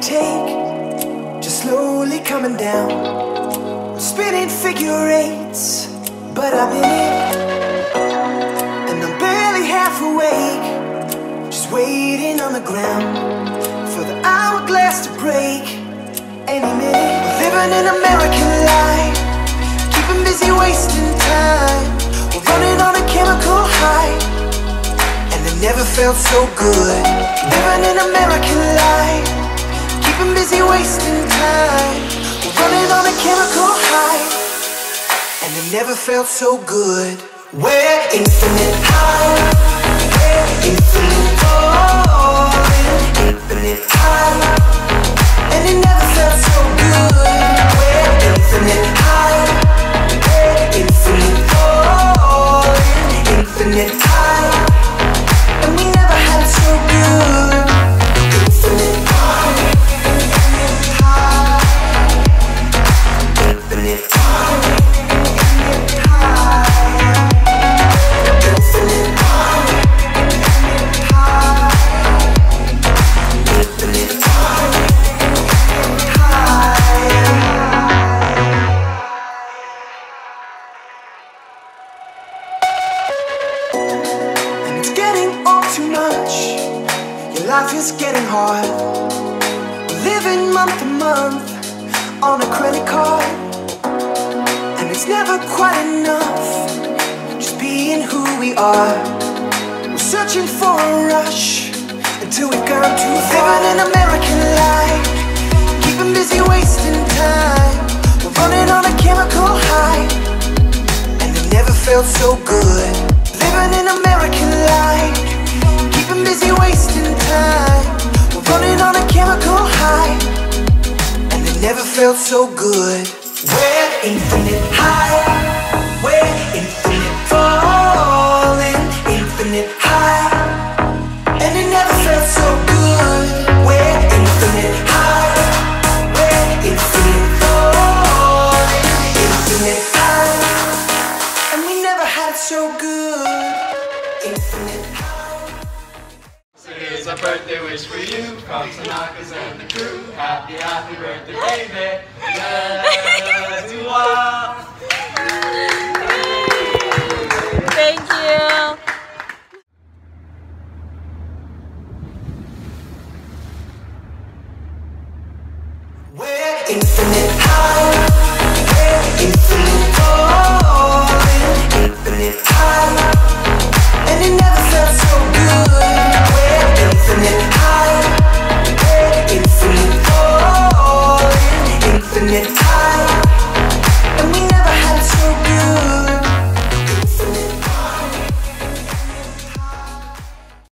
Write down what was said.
take, just slowly coming down. Spinning figure eights, but I'm in it, and I'm barely half awake. Just waiting on the ground for the hourglass to break. Any minute, living an American life, keeping busy, wasting time. We're running on a chemical high, and it never felt so good. Living an American life, keeping busy, wasting time. Running on a chemical high, and it never felt so good. We're infinite high, we're infinite falling, too much. Your life is getting hard. Living month to month on a credit card. And it's never quite enough. Just being who we are. We're searching for a rush until we've gone too far. Living an American life. Keeping busy, wasting time. We're running on a chemical high. And it never felt so good. Living an American life. Busy, wasting time. We're running on a chemical high. And it never felt so good. We're infinite high. We're infinite falling. Infinite high. And it never felt so good. We're infinite high. We're infinite falling. Infinite high. And we never had it so good. Infinite high a birthday wish for you and the crew. Happy, happy birthday, baby. Yes. Thank you. Infinite high, infinite infinite high, and it never